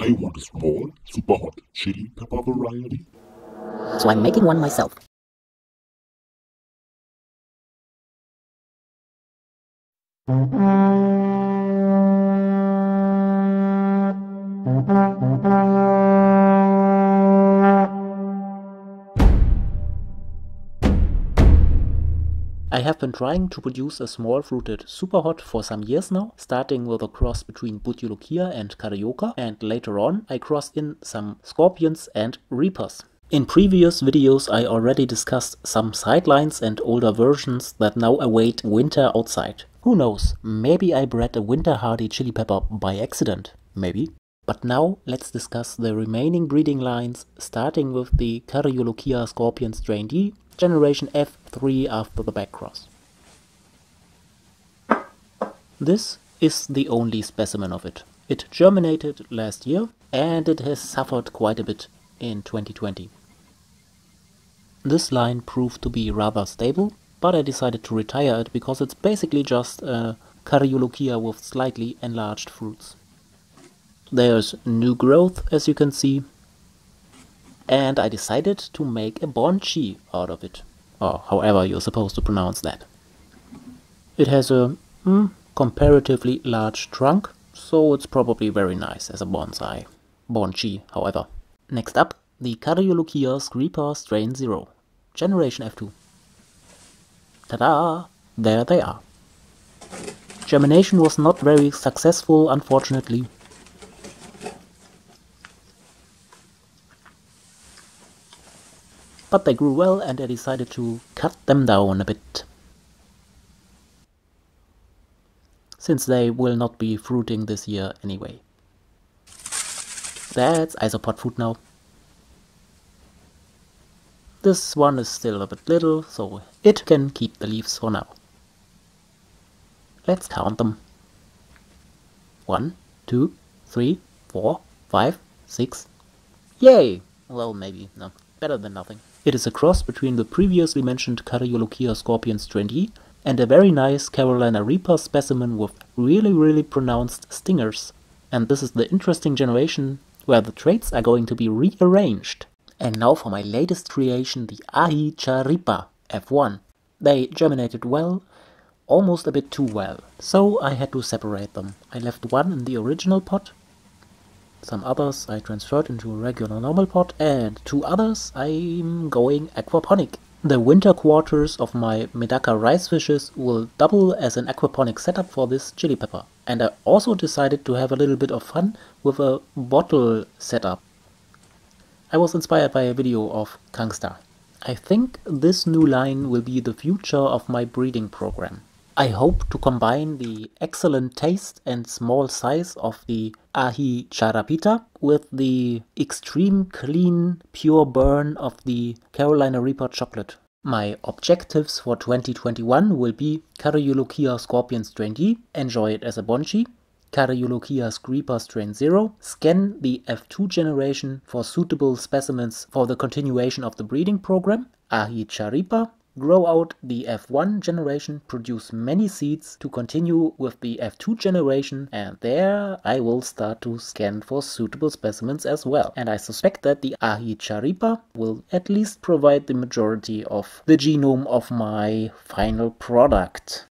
I want a small, super hot chili pepper variety. So I'm making one myself. I have been trying to produce a small fruited super hot for some years now, starting with a cross between Bhut Jolokia and Carioca, and later on I crossed in some Scorpions and Reapers. In previous videos I already discussed some sidelines and older versions that now await winter outside. Who knows, maybe I bred a winter hardy chili pepper by accident, maybe. But now let's discuss the remaining breeding lines, starting with the Cariolokia Scorpion strain D generation F3 after the backcross. This is the only specimen of it. It germinated last year and it has suffered quite a bit in 2020. This line proved to be rather stable, but I decided to retire it because it's basically just a Cariolokia with slightly enlarged fruits. There's new growth as you can see, and I decided to make a Bonchi out of it, or however you're supposed to pronounce that. It has a mm, comparatively large trunk, so it's probably very nice as a bonsai. Bonchi, however. Next up, the Cariolokia Screaper Strain 0, Generation F2. Ta-da! There they are. Germination was not very successful, unfortunately, but they grew well and I decided to cut them down a bit. Since they will not be fruiting this year anyway. That's isopod food now. This one is still a bit little, so it can keep the leaves for now. Let's count them. One, two, three, four, five, six. Yay! Well, maybe, no, better than nothing. It is a cross between the previously mentioned Cariolokia Scorpion strain D and a very nice Carolina Reaper specimen with really really pronounced stingers. And this is the interesting generation where the traits are going to be rearranged. And now for my latest creation, the Aji Chareapa F1. They germinated well, almost a bit too well, so I had to separate them. I left one in the original pot some others I transferred into a regular normal pot and two others I'm going aquaponic. The winter quarters of my Medaka rice fishes will double as an aquaponic setup for this chili pepper. And I also decided to have a little bit of fun with a bottle setup. I was inspired by a video of Kangsta. I think this new line will be the future of my breeding program. I hope to combine the excellent taste and small size of the Aji Charapita with the extreme clean, pure burn of the Carolina Reaper chocolate. My objectives for 2021 will be Cariolokia Scorpion Strain D, enjoy it as a bonchi, Cariolokia Screaper Strain 0, scan the F2 generation for suitable specimens for the continuation of the breeding program, Aji Chareapa, grow out the F1 generation, produce many seeds to continue with the F2 generation, and there I will start to scan for suitable specimens as well. And I suspect that the Aji Chareapa will at least provide the majority of the genome of my final product.